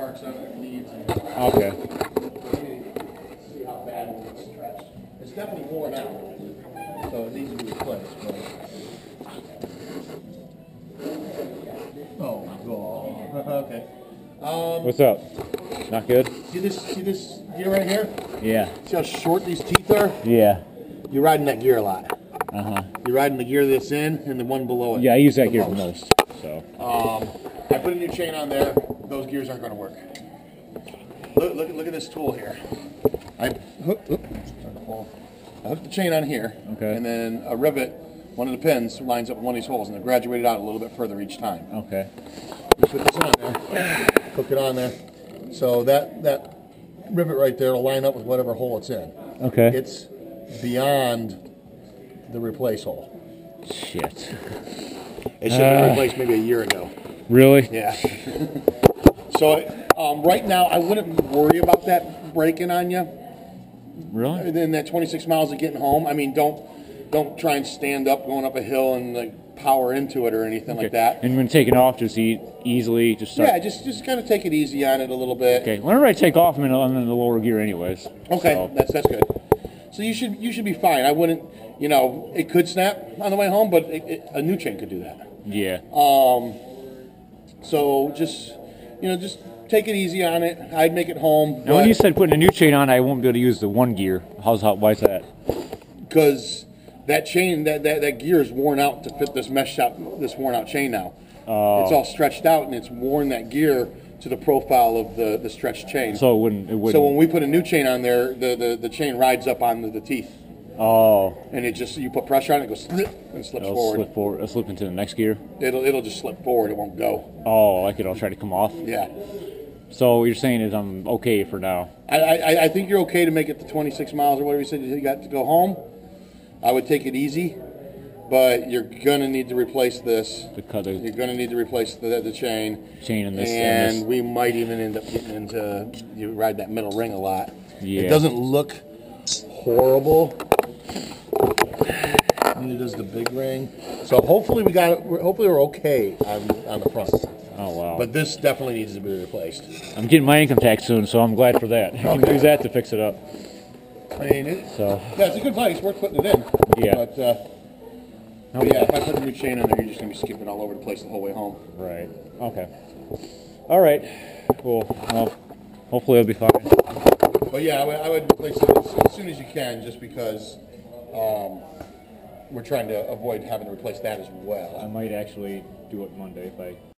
marks on it, leaves, and Okay. see how bad it is stretched. It's definitely worn out, so it needs to be replaced, but. Oh, God. Okay. Um, What's up? Not good? see this, see this gear right here? Yeah. See how short these teeth are? Yeah. You're riding that gear a lot. Uh huh. You're riding the gear that's in and the one below it. Yeah, I use that the gear the most. So. Um, I put a new chain on there. Those gears aren't going to work. Look, look, look at this tool here. I hook, oop, trying to pull. I hooked the chain on here. Okay. And then a rivet, one of the pins, lines up with one of these holes, and they're graduated out a little bit further each time. Okay. You put this on there. Hook it on there. So that that rivet right there will line up with whatever hole it's in. Okay. It's beyond the replace hole. Shit. It should have been Uh. replaced maybe a year ago. Really? Yeah. so um, right now, I wouldn't worry about that breaking on you. Really? Then that 26 miles of getting home. I mean, don't don't try and stand up going up a hill and like power into it or anything like that. And when taking off, just eat easily. Just start. Yeah, just just kind of take it easy on it a little bit. Okay. Whenever I take off, I'm in, I'm in the lower gear, anyways. Okay, So, that's that's good. So you should you should be fine. I wouldn't, you know, it could snap on the way home, but it, it, a new chain could do that. yeah. Um, so just you know, just take it easy on it. I'd make it home. Now, when you said putting a new chain on, I won't be able to use the one gear. How's how? Why's that? because that chain, that, that, that gear is worn out to fit this mesh shop, this worn out chain now. Oh. It's all stretched out and it's worn that gear to the profile of the, the stretched chain. So it wouldn't. It wouldn't. So when we put a new chain on there, the, the, the chain rides up onto the teeth. Oh, And it just, you put pressure on it, it goes slip and slips it'll forward. slip forward. It'll slip into the next gear. It'll, it'll just slip forward, it won't go. Oh, like it'll try to come off. Yeah. So what you're saying is I'm okay for now. I, I, I think you're okay to make it to 26 miles or whatever you said you got to go home. I would take it easy, but you're gonna need to replace this. The cut the You're gonna need to replace the, the chain. chain in this. and and this. we might even end up getting into you ride that middle ring a lot. Yeah. It doesn't look horrible. Neither does the big ring. So hopefully we got it. we're- Hopefully we're okay on, on the front. Oh wow. But this definitely needs to be replaced. I'm getting my income tax soon, so I'm glad for that. I can use that to fix it up. I mean, it, So yeah, it's a good place. Worth putting it in. Yeah. But, uh, but yeah, if I put a new chain on there, you're just gonna be skipping all over the place the whole way home. right. Okay. All right. Cool. Well, hopefully it'll be fine. But yeah, I would, I would replace it as, as soon as you can, just because um, we're trying to avoid having to replace that as well. I might actually do it Monday if I